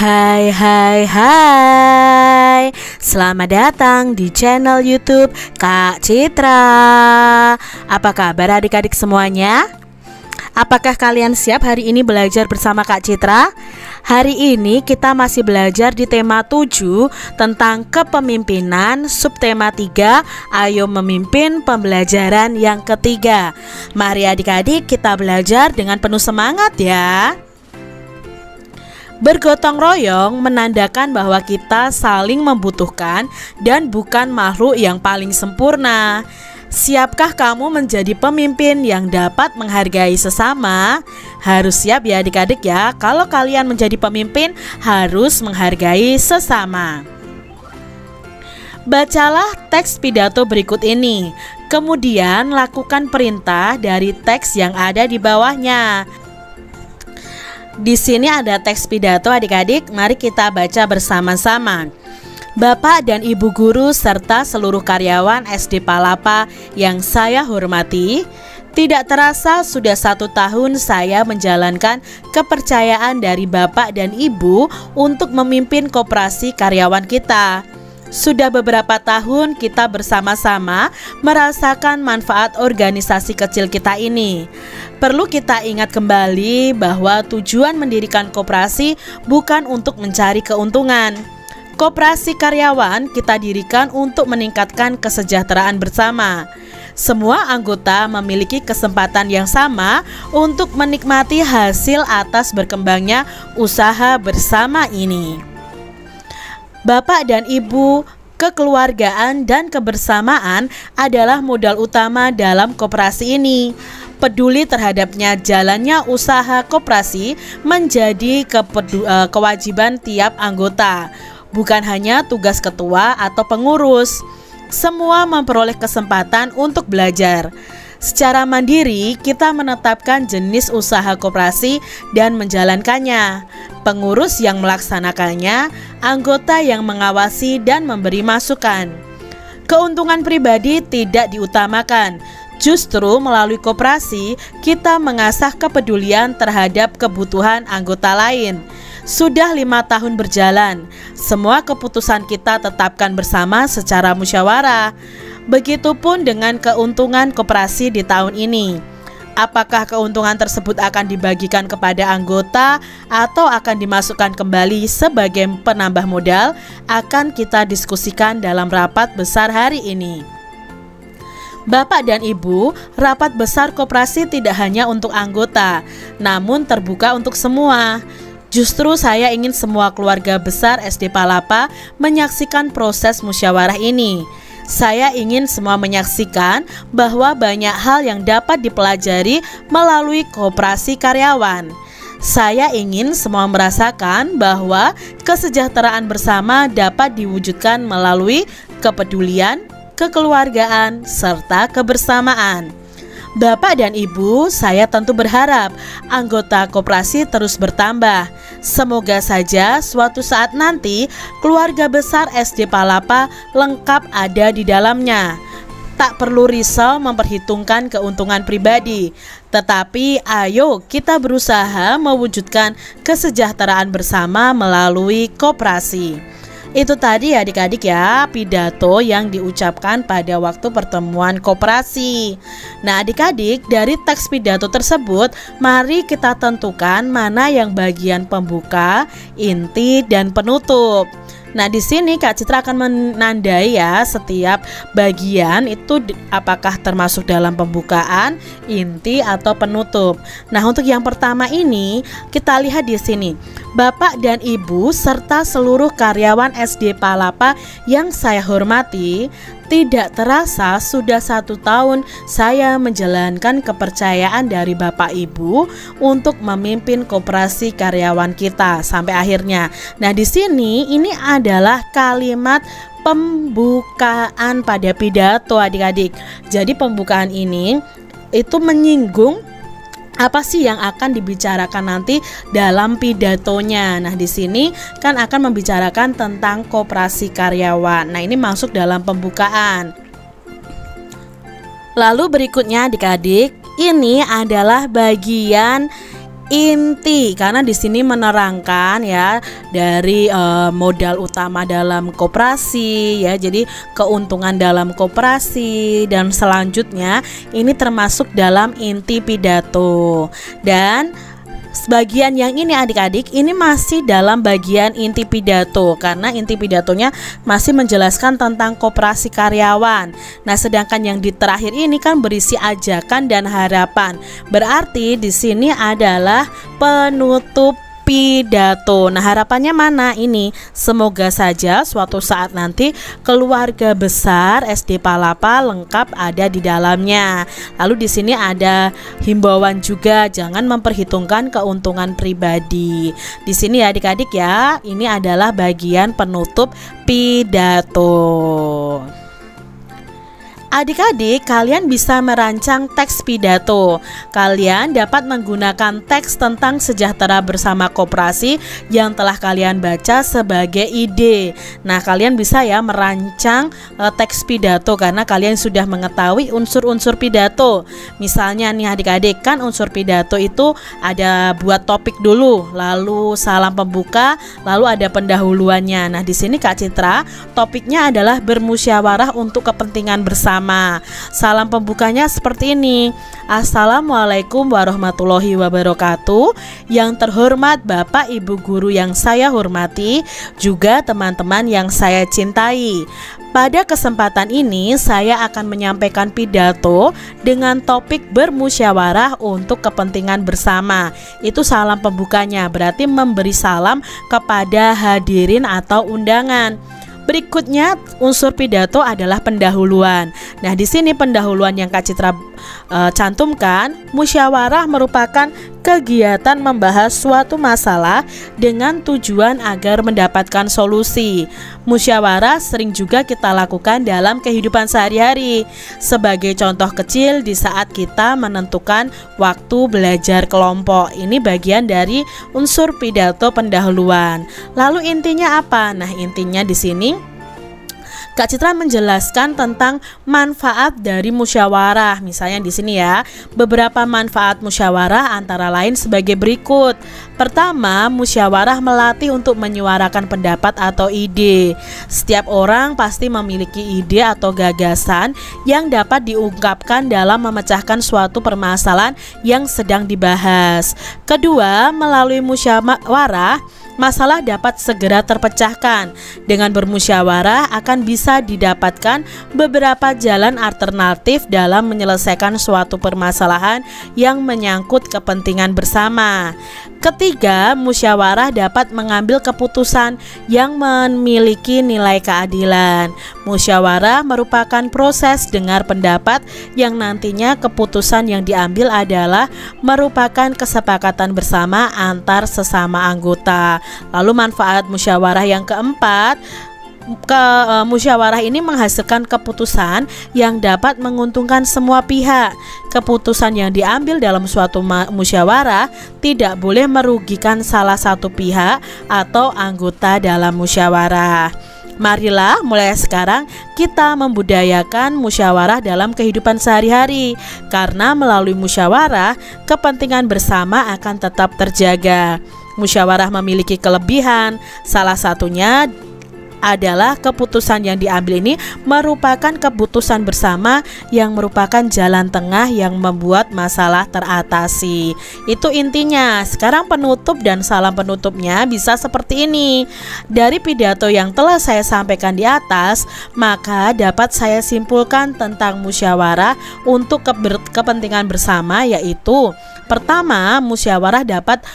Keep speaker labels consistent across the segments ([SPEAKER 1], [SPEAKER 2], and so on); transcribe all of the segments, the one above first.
[SPEAKER 1] Hai hai hai Selamat datang di channel youtube Kak Citra Apa kabar adik-adik semuanya? Apakah kalian siap hari ini belajar bersama Kak Citra? Hari ini kita masih belajar di tema 7 Tentang kepemimpinan Subtema 3 Ayo memimpin pembelajaran yang ketiga Mari adik-adik kita belajar dengan penuh semangat ya Bergotong royong menandakan bahwa kita saling membutuhkan dan bukan makhluk yang paling sempurna. Siapkah kamu menjadi pemimpin yang dapat menghargai sesama? Harus siap ya adik-adik ya. Kalau kalian menjadi pemimpin harus menghargai sesama. Bacalah teks pidato berikut ini. Kemudian lakukan perintah dari teks yang ada di bawahnya. Di sini ada teks pidato adik-adik, mari kita baca bersama-sama. Bapak dan Ibu guru serta seluruh karyawan SD Palapa yang saya hormati, tidak terasa sudah satu tahun saya menjalankan kepercayaan dari Bapak dan Ibu untuk memimpin koperasi karyawan kita. Sudah beberapa tahun kita bersama-sama merasakan manfaat organisasi kecil kita ini. Perlu kita ingat kembali bahwa tujuan mendirikan koperasi bukan untuk mencari keuntungan. Koperasi karyawan kita dirikan untuk meningkatkan kesejahteraan bersama. Semua anggota memiliki kesempatan yang sama untuk menikmati hasil atas berkembangnya usaha bersama ini. Bapak dan Ibu, kekeluargaan dan kebersamaan adalah modal utama dalam koperasi ini. Peduli terhadapnya jalannya usaha koperasi menjadi uh, kewajiban tiap anggota, bukan hanya tugas ketua atau pengurus. Semua memperoleh kesempatan untuk belajar. Secara mandiri, kita menetapkan jenis usaha koperasi dan menjalankannya. Pengurus yang melaksanakannya, anggota yang mengawasi dan memberi masukan. Keuntungan pribadi tidak diutamakan. Justru melalui koperasi, kita mengasah kepedulian terhadap kebutuhan anggota lain. Sudah lima tahun berjalan, semua keputusan kita tetapkan bersama secara musyawarah. Begitupun dengan keuntungan koperasi di tahun ini. Apakah keuntungan tersebut akan dibagikan kepada anggota atau akan dimasukkan kembali sebagai penambah modal akan kita diskusikan dalam rapat besar hari ini. Bapak dan Ibu, rapat besar koperasi tidak hanya untuk anggota, namun terbuka untuk semua. Justru saya ingin semua keluarga besar SD Palapa menyaksikan proses musyawarah ini. Saya ingin semua menyaksikan bahwa banyak hal yang dapat dipelajari melalui kooperasi karyawan. Saya ingin semua merasakan bahwa kesejahteraan bersama dapat diwujudkan melalui kepedulian, kekeluargaan, serta kebersamaan. Bapak dan Ibu, saya tentu berharap anggota koperasi terus bertambah. Semoga saja suatu saat nanti keluarga besar SD Palapa lengkap ada di dalamnya. Tak perlu risau memperhitungkan keuntungan pribadi, tetapi ayo kita berusaha mewujudkan kesejahteraan bersama melalui koperasi. Itu tadi adik-adik ya pidato yang diucapkan pada waktu pertemuan koperasi. Nah adik-adik dari teks pidato tersebut mari kita tentukan mana yang bagian pembuka, inti, dan penutup. Nah, di sini Kak Citra akan menandai ya setiap bagian itu apakah termasuk dalam pembukaan, inti atau penutup. Nah, untuk yang pertama ini kita lihat di sini. Bapak dan Ibu serta seluruh karyawan SD Palapa yang saya hormati, tidak terasa sudah satu tahun saya menjalankan kepercayaan dari Bapak Ibu untuk memimpin koperasi karyawan kita sampai akhirnya. Nah, di sini ini adalah kalimat pembukaan pada pidato adik-adik. Jadi pembukaan ini itu menyinggung apa sih yang akan dibicarakan nanti dalam pidatonya. Nah, di sini kan akan membicarakan tentang koperasi karyawan. Nah, ini masuk dalam pembukaan. Lalu berikutnya adik-adik, ini adalah bagian inti karena di sini menerangkan ya dari uh, modal utama dalam koperasi ya. Jadi keuntungan dalam koperasi dan selanjutnya ini termasuk dalam inti pidato. Dan Sebagian yang ini adik-adik ini masih dalam bagian inti pidato karena inti pidatonya masih menjelaskan tentang koperasi karyawan. Nah, sedangkan yang di terakhir ini kan berisi ajakan dan harapan. Berarti di sini adalah penutup pidato. Nah, harapannya mana ini? Semoga saja suatu saat nanti keluarga besar SD Palapa lengkap ada di dalamnya. Lalu di sini ada himbauan juga jangan memperhitungkan keuntungan pribadi. Di sini ya adik-adik ya, ini adalah bagian penutup pidato. Adik-adik, kalian bisa merancang teks pidato. Kalian dapat menggunakan teks tentang sejahtera bersama koperasi yang telah kalian baca sebagai ide. Nah, kalian bisa ya merancang uh, teks pidato karena kalian sudah mengetahui unsur-unsur pidato. Misalnya nih adik-adik, kan unsur pidato itu ada buat topik dulu, lalu salam pembuka, lalu ada pendahuluannya. Nah, di sini Kak Citra, topiknya adalah bermusyawarah untuk kepentingan bersama bersama. Salam pembukanya seperti ini. Assalamualaikum warahmatullahi wabarakatuh. Yang terhormat Bapak Ibu guru yang saya hormati, juga teman-teman yang saya cintai. Pada kesempatan ini saya akan menyampaikan pidato dengan topik bermusyawarah untuk kepentingan bersama. Itu salam pembukanya, berarti memberi salam kepada hadirin atau undangan. Berikutnya unsur pidato adalah pendahuluan. Nah, di sini pendahuluan yang Kak Citra e, cantumkan, musyawarah merupakan kegiatan membahas suatu masalah dengan tujuan agar mendapatkan solusi. Musyawarah sering juga kita lakukan dalam kehidupan sehari-hari. Sebagai contoh kecil di saat kita menentukan waktu belajar kelompok. Ini bagian dari unsur pidato pendahuluan. Lalu intinya apa? Nah, intinya di sini Kak Citra menjelaskan tentang manfaat dari musyawarah. Misalnya di sini ya, beberapa manfaat musyawarah antara lain sebagai berikut. Pertama, musyawarah melatih untuk menyuarakan pendapat atau ide. Setiap orang pasti memiliki ide atau gagasan yang dapat diungkapkan dalam memecahkan suatu permasalahan yang sedang dibahas. Kedua, melalui musyawarah masalah dapat segera terpecahkan. Dengan bermusyawarah akan bisa didapatkan beberapa jalan alternatif dalam menyelesaikan suatu permasalahan yang menyangkut kepentingan bersama. Ketiga, musyawarah dapat mengambil keputusan yang memiliki nilai keadilan. Musyawarah merupakan proses dengar pendapat yang nantinya keputusan yang diambil adalah merupakan kesepakatan bersama antar sesama anggota. Lalu manfaat musyawarah yang keempat ke uh, musyawarah ini menghasilkan keputusan yang dapat menguntungkan semua pihak. Keputusan yang diambil dalam suatu musyawarah tidak boleh merugikan salah satu pihak atau anggota dalam musyawarah. Marilah mulai sekarang kita membudayakan musyawarah dalam kehidupan sehari-hari Karena melalui musyawarah kepentingan bersama akan tetap terjaga Musyawarah memiliki kelebihan Salah satunya adalah keputusan yang diambil ini merupakan keputusan bersama yang merupakan jalan tengah yang membuat masalah teratasi. Itu intinya. Sekarang penutup dan salam penutupnya bisa seperti ini. Dari pidato yang telah saya sampaikan di atas, maka dapat saya simpulkan tentang musyawarah untuk kepentingan bersama yaitu pertama, musyawarah dapat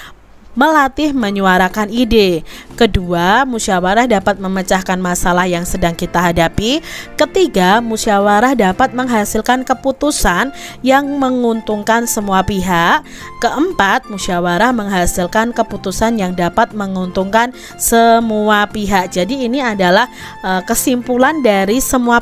[SPEAKER 1] melatih menyuarakan ide. Kedua, musyawarah dapat memecahkan masalah yang sedang kita hadapi. Ketiga, musyawarah dapat menghasilkan keputusan yang menguntungkan semua pihak. Keempat, musyawarah menghasilkan keputusan yang dapat menguntungkan semua pihak. Jadi ini adalah uh, kesimpulan dari semua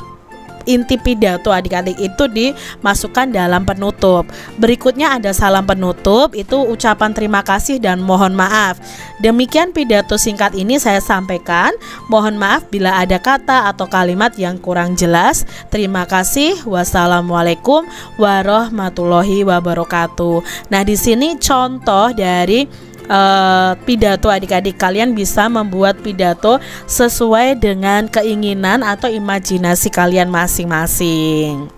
[SPEAKER 1] inti pidato adik-adik itu dimasukkan dalam penutup. Berikutnya ada salam penutup, itu ucapan terima kasih dan mohon maaf. Demikian pidato singkat ini saya sampaikan. Mohon maaf bila ada kata atau kalimat yang kurang jelas. Terima kasih. Wassalamualaikum warahmatullahi wabarakatuh. Nah, di sini contoh dari uh, pidato adik-adik kalian bisa membuat pidato sesuai dengan keinginan atau imajinasi kalian masing-masing.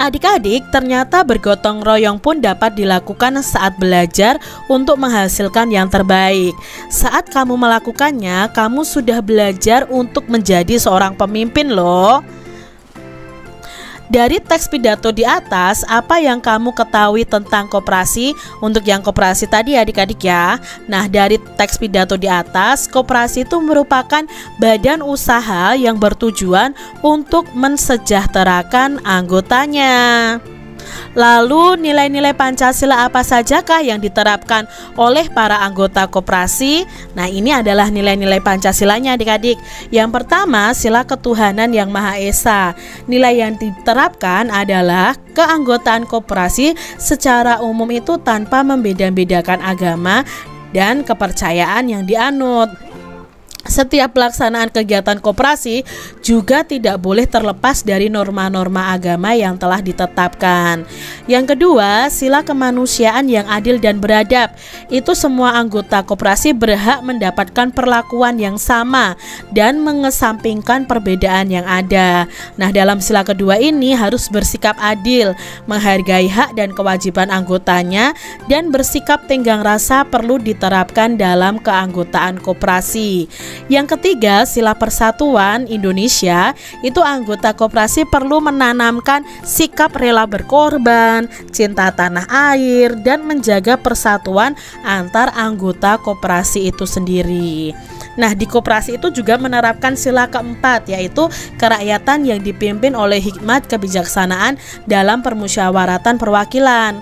[SPEAKER 1] Adik-adik, ternyata bergotong royong pun dapat dilakukan saat belajar untuk menghasilkan yang terbaik. Saat kamu melakukannya, kamu sudah belajar untuk menjadi seorang pemimpin, loh. Dari teks pidato di atas, apa yang kamu ketahui tentang koperasi? Untuk yang koperasi tadi adik-adik ya. Nah, dari teks pidato di atas, koperasi itu merupakan badan usaha yang bertujuan untuk mensejahterakan anggotanya. Lalu nilai-nilai Pancasila apa sajakah yang diterapkan oleh para anggota koperasi? Nah, ini adalah nilai-nilai Pancasilanya adik-adik. Yang pertama, sila ketuhanan yang Maha Esa. Nilai yang diterapkan adalah keanggotaan koperasi secara umum itu tanpa membeda-bedakan agama dan kepercayaan yang dianut. Setiap pelaksanaan kegiatan koperasi juga tidak boleh terlepas dari norma-norma agama yang telah ditetapkan. Yang kedua, sila kemanusiaan yang adil dan beradab. Itu semua anggota koperasi berhak mendapatkan perlakuan yang sama dan mengesampingkan perbedaan yang ada. Nah, dalam sila kedua ini harus bersikap adil, menghargai hak dan kewajiban anggotanya dan bersikap tenggang rasa perlu diterapkan dalam keanggotaan koperasi. Yang ketiga, sila persatuan Indonesia itu anggota koperasi perlu menanamkan sikap rela berkorban, cinta tanah air, dan menjaga persatuan antar anggota koperasi itu sendiri. Nah, di koperasi itu juga menerapkan sila keempat yaitu kerakyatan yang dipimpin oleh hikmat kebijaksanaan dalam permusyawaratan perwakilan.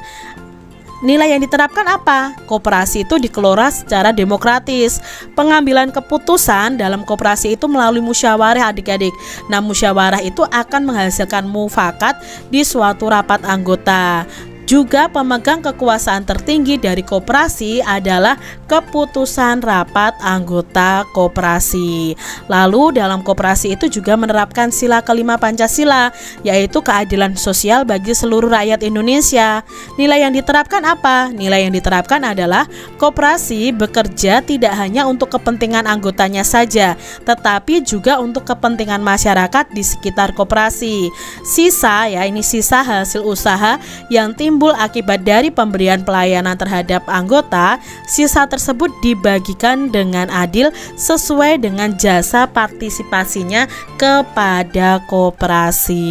[SPEAKER 1] Nilai yang diterapkan apa? Koperasi itu dikelola secara demokratis. Pengambilan keputusan dalam koperasi itu melalui musyawarah adik-adik. Nah, musyawarah itu akan menghasilkan mufakat di suatu rapat anggota. Juga pemegang kekuasaan tertinggi dari koperasi adalah keputusan rapat anggota koperasi. Lalu dalam koperasi itu juga menerapkan sila kelima Pancasila yaitu keadilan sosial bagi seluruh rakyat Indonesia. Nilai yang diterapkan apa? Nilai yang diterapkan adalah koperasi bekerja tidak hanya untuk kepentingan anggotanya saja, tetapi juga untuk kepentingan masyarakat di sekitar koperasi. Sisa ya ini sisa hasil usaha yang timbul timbul akibat dari pemberian pelayanan terhadap anggota, sisa tersebut dibagikan dengan adil sesuai dengan jasa partisipasinya kepada koperasi.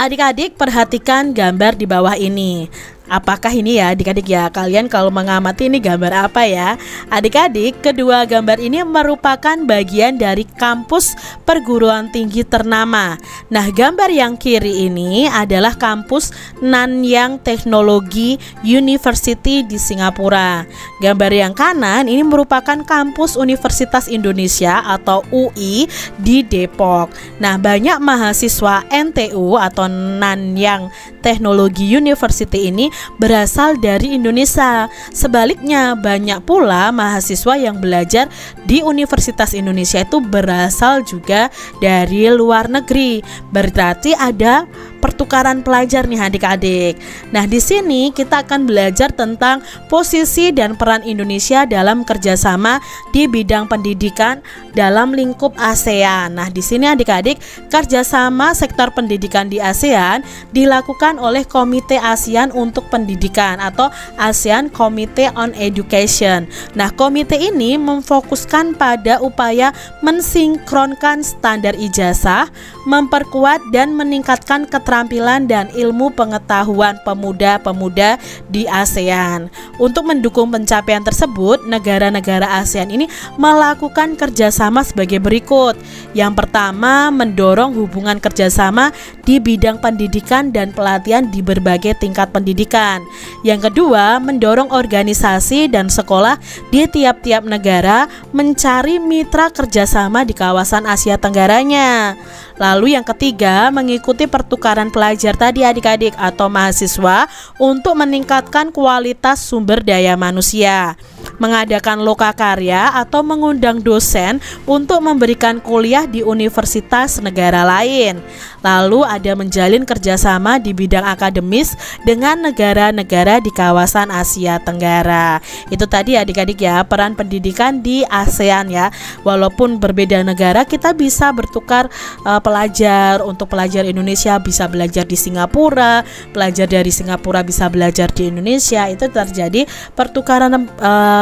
[SPEAKER 1] Adik-adik perhatikan gambar di bawah ini. Apakah ini ya adik-adik ya kalian kalau mengamati ini gambar apa ya? Adik-adik kedua gambar ini merupakan bagian dari kampus perguruan tinggi ternama. Nah gambar yang kiri ini adalah kampus Nanyang Teknologi University di Singapura. Gambar yang kanan ini merupakan kampus Universitas Indonesia atau UI di Depok. Nah banyak mahasiswa NTU atau Nanyang Teknologi University ini berasal dari Indonesia. Sebaliknya, banyak pula mahasiswa yang belajar di Universitas Indonesia itu berasal juga dari luar negeri. Berarti ada pertukaran pelajar nih adik-adik. Nah, di sini kita akan belajar tentang posisi dan peran Indonesia dalam kerjasama di bidang pendidikan dalam lingkup ASEAN. Nah, di sini adik-adik kerjasama sektor pendidikan di ASEAN dilakukan oleh Komite ASEAN untuk Pendidikan atau ASEAN Committee on Education. Nah, komite ini memfokuskan pada upaya mensinkronkan standar ijazah, memperkuat dan meningkatkan keterampilan keterampilan dan ilmu pengetahuan pemuda-pemuda di ASEAN. Untuk mendukung pencapaian tersebut, negara-negara ASEAN ini melakukan kerjasama sebagai berikut. Yang pertama, mendorong hubungan kerjasama di bidang pendidikan dan pelatihan di berbagai tingkat pendidikan. Yang kedua, mendorong organisasi dan sekolah di tiap-tiap negara mencari mitra kerjasama di kawasan Asia Tenggaranya. Lalu yang ketiga, mengikuti pertukaran pelajar tadi adik-adik atau mahasiswa untuk meningkatkan kualitas sumber daya manusia. Mengadakan loka karya atau mengundang dosen untuk memberikan kuliah di universitas negara lain. Lalu ada menjalin kerjasama di bidang akademis dengan negara-negara di kawasan Asia Tenggara. Itu tadi adik-adik ya peran pendidikan di ASEAN ya. Walaupun berbeda negara kita bisa bertukar uh, pelajar untuk pelajar Indonesia bisa belajar di Singapura, pelajar dari Singapura bisa belajar di Indonesia. Itu terjadi pertukaran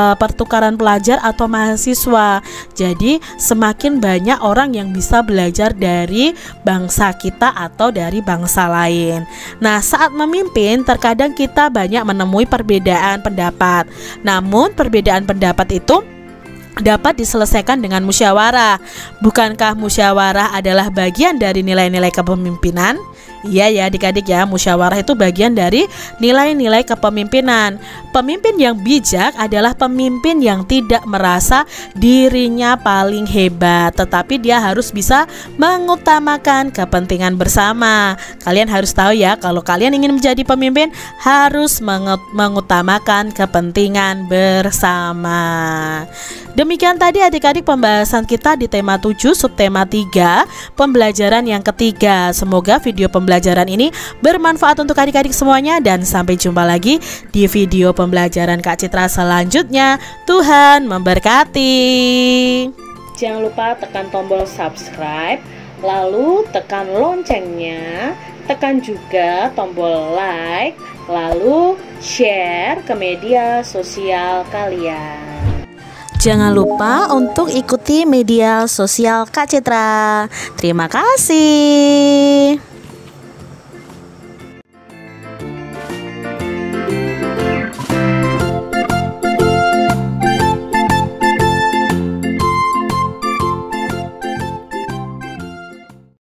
[SPEAKER 1] uh, pertukaran pelajar atau mahasiswa. Jadi semakin banyak orang yang bisa belajar dari bangsa kita atau dari bangsa lain. Nah, saat memimpin terkadang kita banyak menemui perbedaan pendapat. Namun perbedaan pendapat itu dapat diselesaikan dengan musyawarah. Bukankah musyawarah adalah bagian dari nilai-nilai kepemimpinan? Iya ya adik-adik ya musyawarah itu bagian dari nilai-nilai kepemimpinan. Pemimpin yang bijak adalah pemimpin yang tidak merasa dirinya paling hebat Tetapi dia harus bisa mengutamakan kepentingan bersama. Kalian harus tahu ya kalau kalian ingin menjadi pemimpin harus mengutamakan kepentingan bersama. Demikian tadi adik-adik pembahasan kita di tema 7 subtema 3 Pembelajaran yang ketiga. Semoga video pembelajaran pembelajaran ini bermanfaat untuk adik-adik semuanya dan sampai jumpa lagi di video pembelajaran Kak Citra selanjutnya. Tuhan memberkati. Jangan lupa tekan tombol subscribe, lalu tekan loncengnya, tekan juga tombol like, lalu share ke media sosial kalian. Jangan lupa untuk ikuti media sosial Kak Citra. Terima kasih.